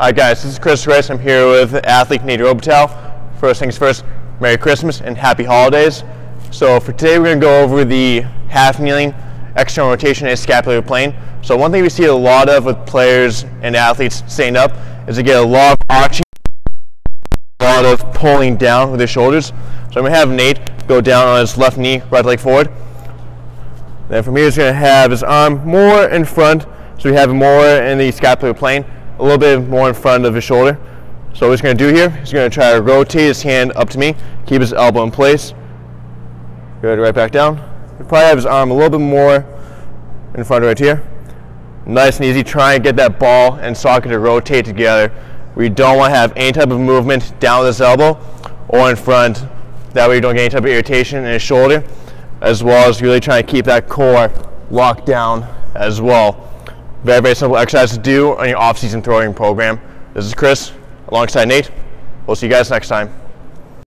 Hi guys, this is Chris Rice. I'm here with athlete Nate Robitel. First things first, Merry Christmas and Happy Holidays. So for today we're going to go over the half kneeling external rotation and scapular plane. So one thing we see a lot of with players and athletes standing up is they get a lot of arching, a lot of pulling down with their shoulders. So I'm going to have Nate go down on his left knee, right leg forward. Then from here he's going to have his arm more in front, so we have more in the scapular plane a little bit more in front of his shoulder. So what he's going to do here, he's going to try to rotate his hand up to me, keep his elbow in place. Good, right back down. He'll probably have his arm a little bit more in front right here. Nice and easy, try and get that ball and socket to rotate together. We don't want to have any type of movement down with his elbow or in front. That way you don't get any type of irritation in his shoulder, as well as really trying to keep that core locked down as well. Very, very simple exercise to do on your off-season throwing program. This is Chris alongside Nate. We'll see you guys next time.